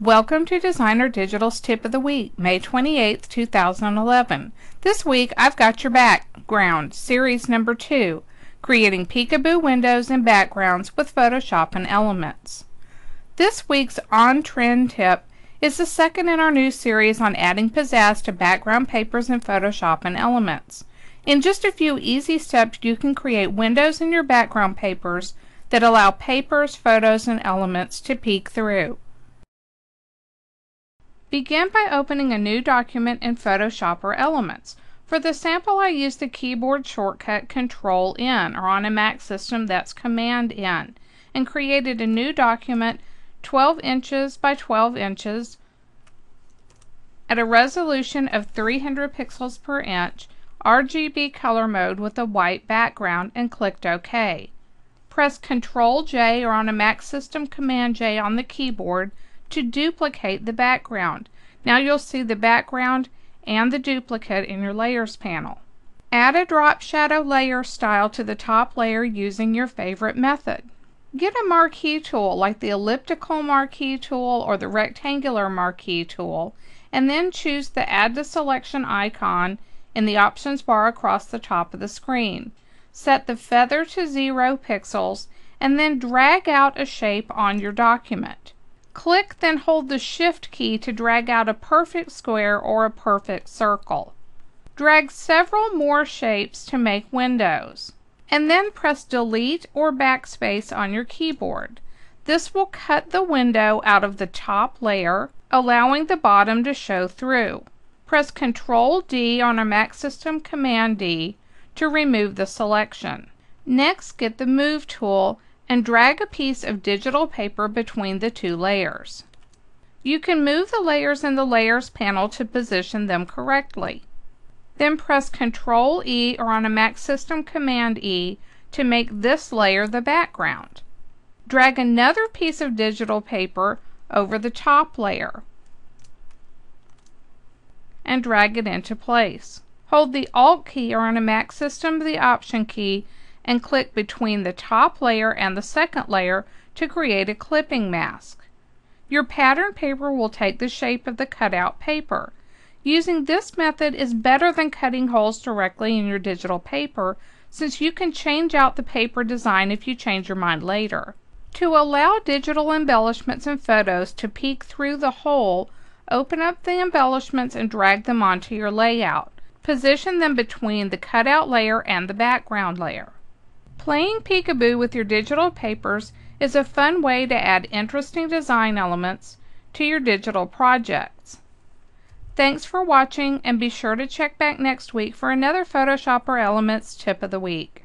Welcome to DesignerDigitals' Tip of the Week, May 28, 2011. This week I've got your background, series number 2, creating peekaboo windows and backgrounds with Photoshop and Elements. This week's on-trend tip is the second in our new series on adding pizzazz to background papers in Photoshop and Elements. In just a few easy steps you can create windows in your background papers that allow papers, photos, and elements to peek through. Begin by opening a new document in Photoshop or Elements. For the sample I used the keyboard shortcut Control N or on a Mac system that's Command N and created a new document 12 inches by 12 inches at a resolution of 300 pixels per inch RGB color mode with a white background and clicked OK. Press Ctrl J or on a Mac system Command J on the keyboard to duplicate the background. Now you'll see the background and the duplicate in your Layers panel. Add a drop shadow layer style to the top layer using your favorite method. Get a marquee tool like the elliptical marquee tool or the rectangular marquee tool and then choose the Add to Selection icon in the options bar across the top of the screen. Set the feather to 0 pixels and then drag out a shape on your document. Click then hold the Shift key to drag out a perfect square or a perfect circle. Drag several more shapes to make windows. And then press Delete or Backspace on your keyboard. This will cut the window out of the top layer, allowing the bottom to show through. Press Ctrl D on a Mac system Command D to remove the selection. Next, get the Move tool and drag a piece of digital paper between the two layers. You can move the layers in the Layers panel to position them correctly. Then press Ctrl E or on a Mac system Command E to make this layer the background. Drag another piece of digital paper over the top layer and drag it into place. Hold the Alt key or on a Mac system the Option key and click between the top layer and the second layer to create a clipping mask. Your pattern paper will take the shape of the cutout paper. Using this method is better than cutting holes directly in your digital paper since you can change out the paper design if you change your mind later. To allow digital embellishments and photos to peek through the hole, open up the embellishments and drag them onto your layout. Position them between the cutout layer and the background layer. Playing peekaboo with your digital papers is a fun way to add interesting design elements to your digital projects. Thanks for watching and be sure to check back next week for another Photoshop or Elements tip of the week.